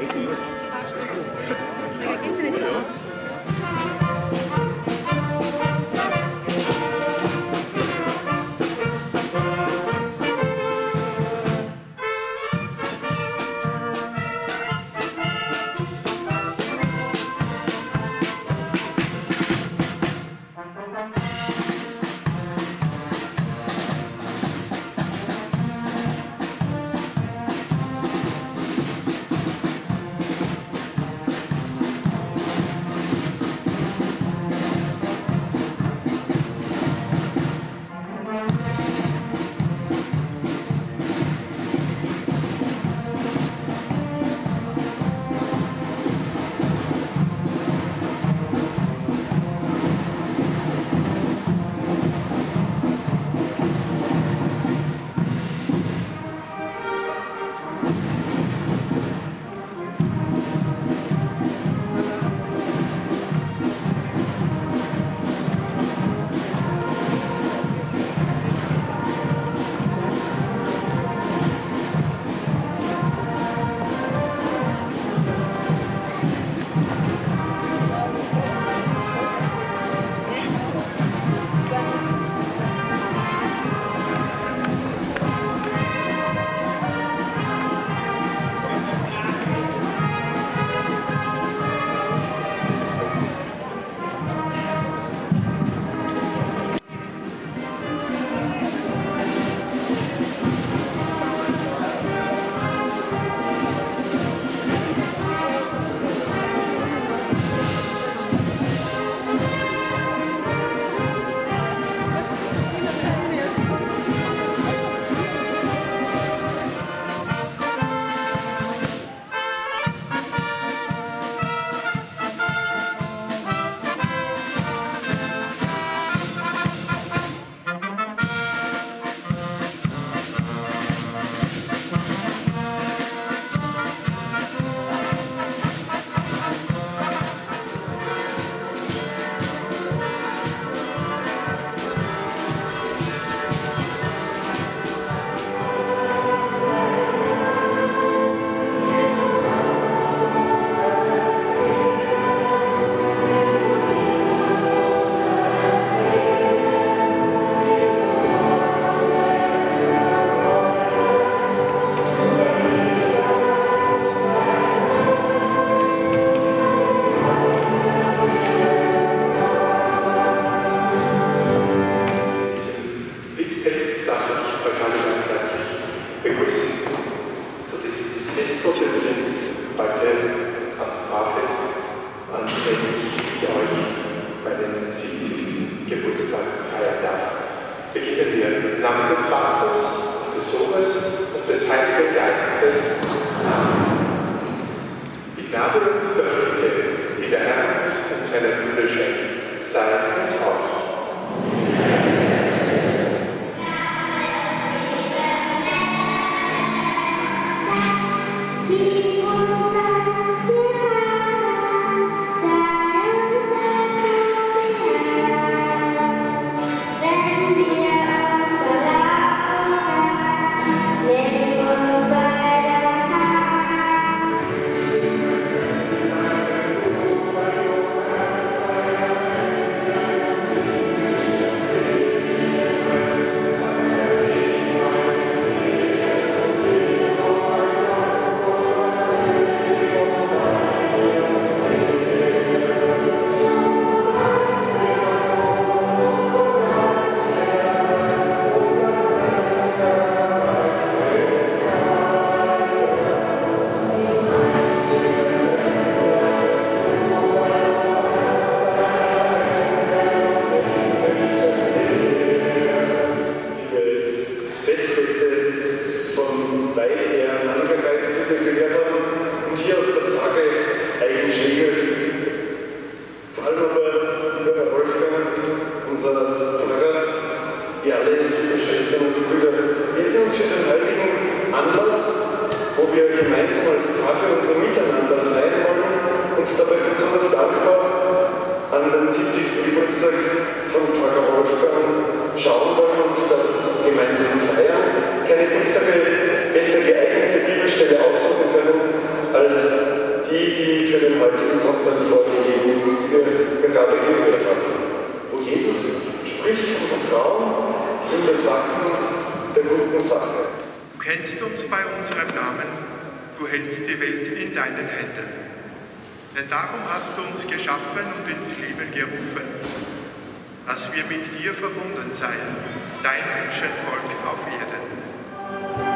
哎，你这是？Seien, dein Menschenvolk auf Erden.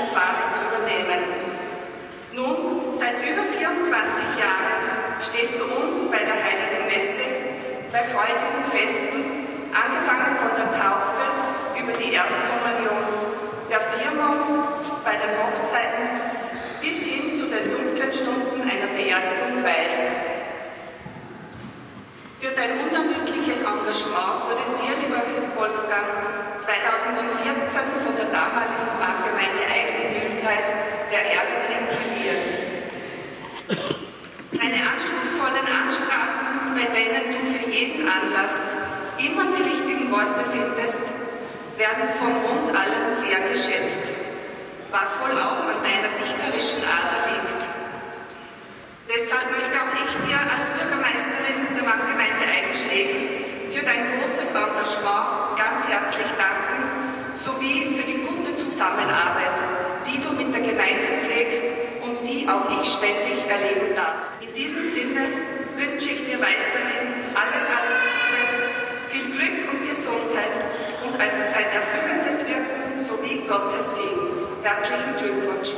Unsere Pfarre zu übernehmen. Nun, seit über 24 Jahren stehst du uns bei der Heiligen Messe, bei freudigen Festen, angefangen von der Taufe über die Erstkommunion, der Firmung, bei den Hochzeiten bis hin zu den dunklen Stunden einer Beerdigung bei. Für dein unermüdliches Engagement wurde dir, lieber Wolfgang, 2014 von der damaligen Pfarrgemeinde Eigen im Mühlkreis der Ehrenring verliehen. Deine anspruchsvollen Ansprachen, bei denen du für jeden Anlass immer die richtigen Worte findest, werden von uns allen sehr geschätzt, was wohl auch an deiner dichterischen Ader liegt. Deshalb möchte auch ich dir als Bürgermeisterin der Marktgemeinde Schlegel für dein großes Engagement ganz herzlich danken, sowie für die gute Zusammenarbeit, die du mit der Gemeinde pflegst und die auch ich ständig erleben darf. In diesem Sinne wünsche ich dir weiterhin alles, alles Gute, viel Glück und Gesundheit und ein erfüllendes Wirken sowie Gottes Segen. Herzlichen Glückwunsch.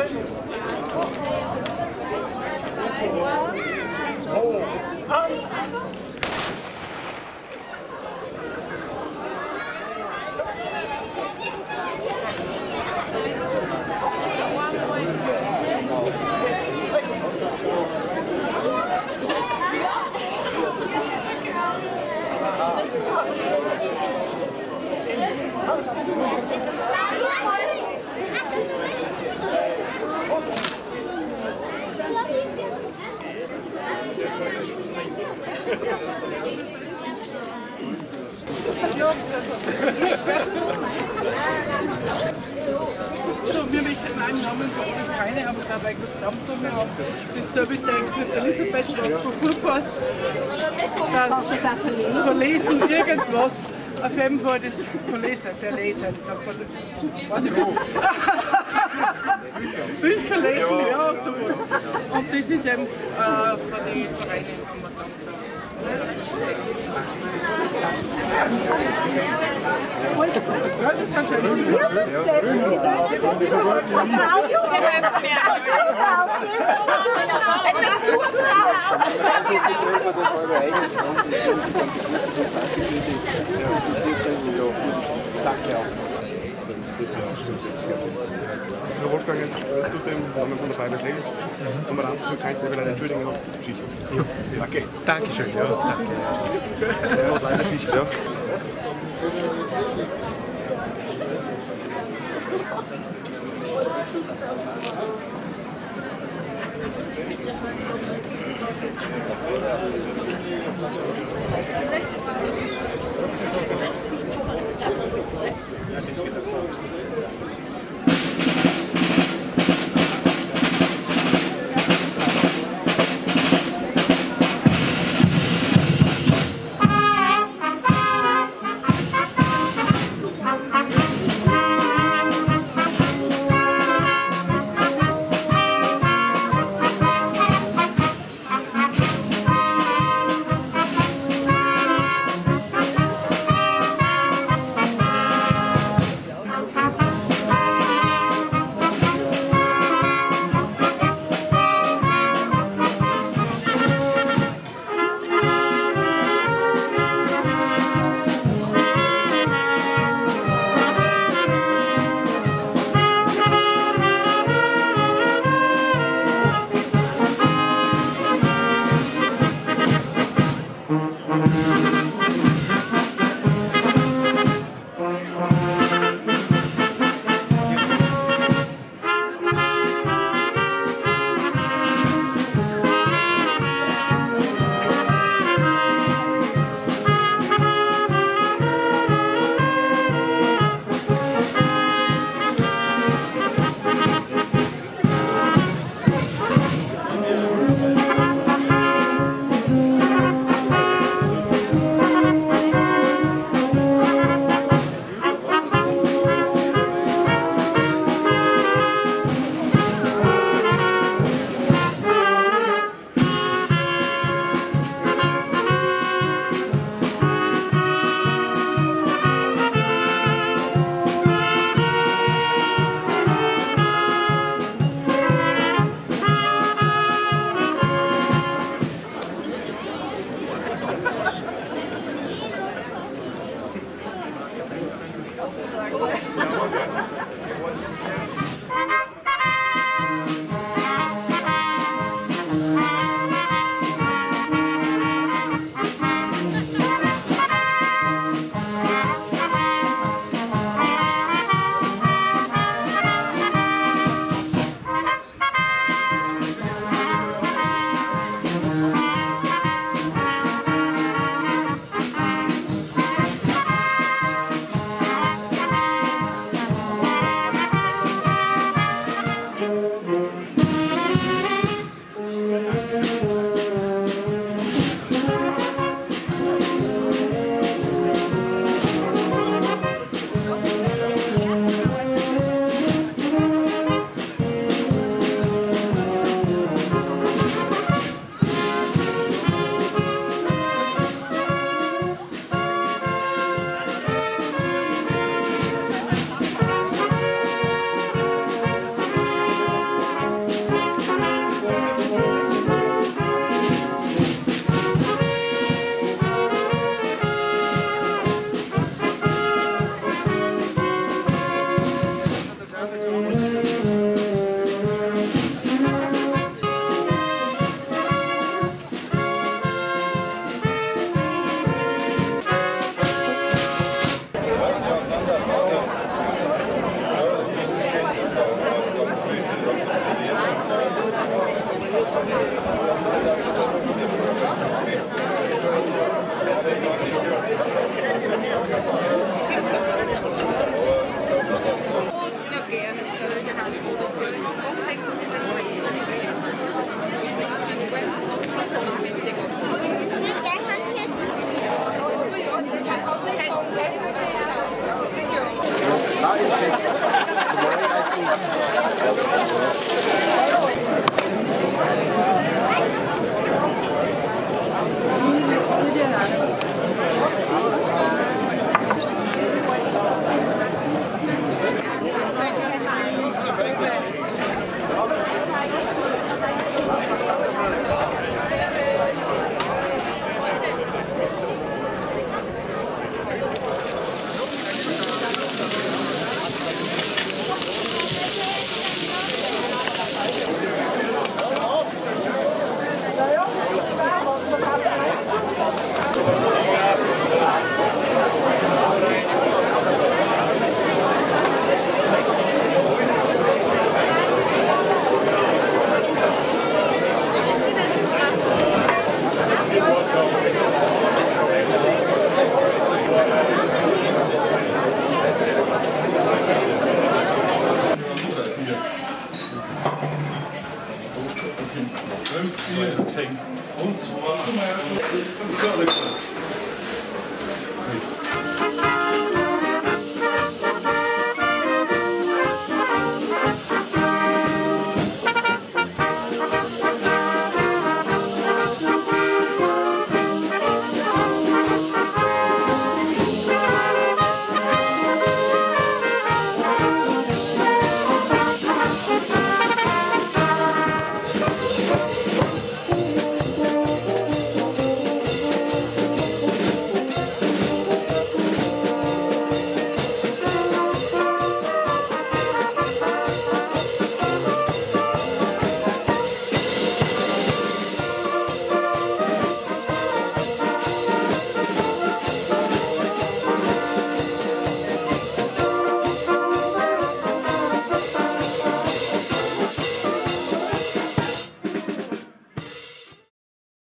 Oh. Um. So, wir möchten meinen Namen wirklich keine, aber dabei Gesamtnamen haben. Dasselbe denkt mit Elisabeth, was du vorfasst, dass verlesen irgendwas, auf jeden Fall das verlesen, verlesen, das ver weiß ich nicht. Bücher lesen, ja, sowas. Und das ist eben äh, von den Vereinen, haben wir gesagt. Ja, Der Wolfgang, dem Namen von der Feuerwehr Schlegel. Und man du kannst dir leider entschuldigen, noch Schicht. Danke. Dankeschön, ja. Danke. Ja, leider Schicht, ja. Thank Jag